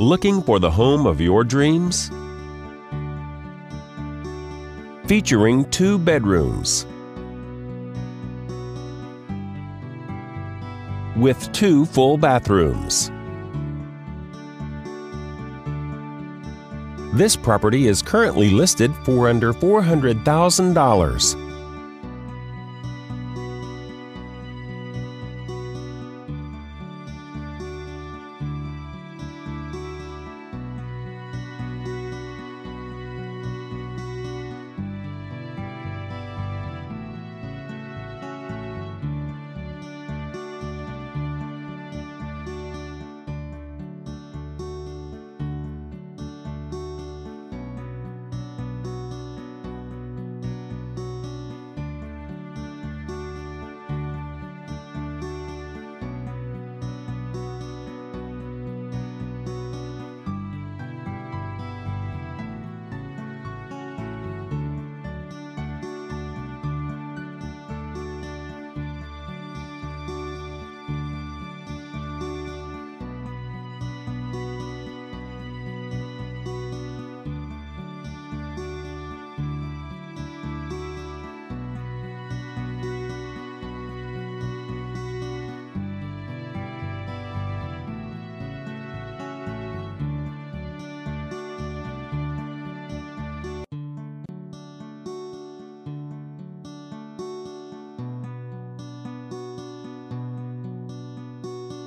Looking for the home of your dreams? Featuring two bedrooms with two full bathrooms. This property is currently listed for under $400,000.